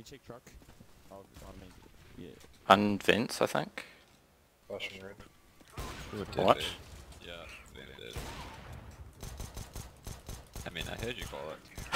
you check truck? I'll, I mean, yeah. And Vince, I think. Flashing red. You What? Yeah, I mean, I heard you call it.